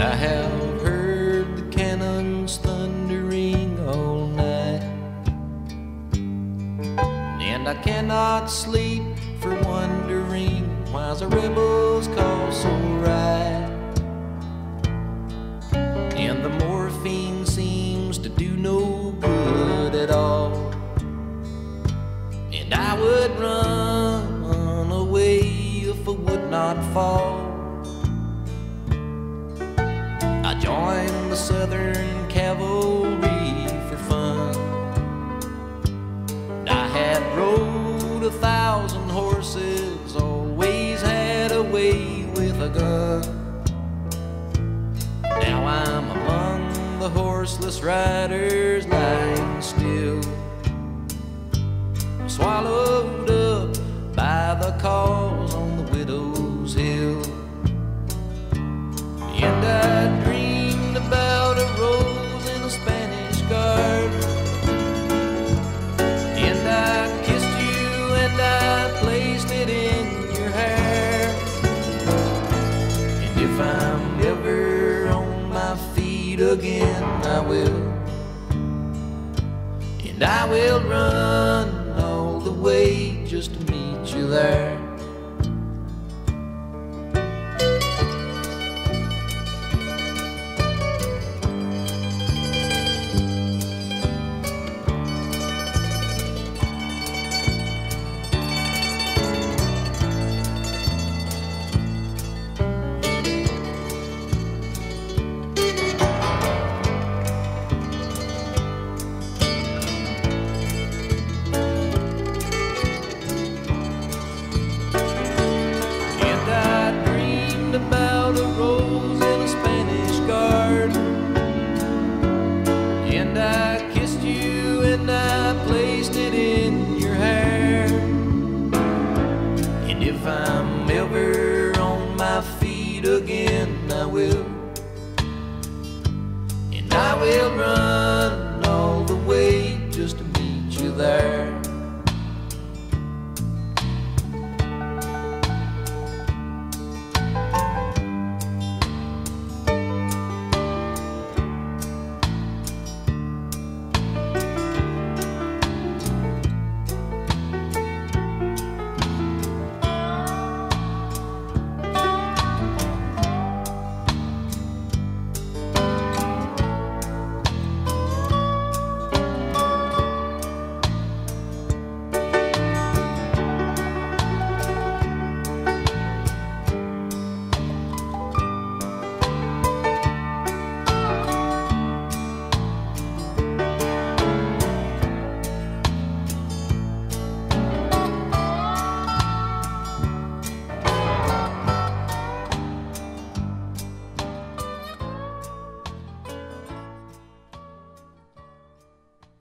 I have heard the cannons thundering all night, and I cannot sleep for wondering why the rebels call so right. And the morphine seems to do no good at all, and I would run away if I would not fall. The Southern Cavalry for fun. I had rode a thousand horses, always had a way with a gun. Now I'm among the horseless riders lying still, swallowed up by the cause again, I will. And I will run all the way just to meet you there. Will run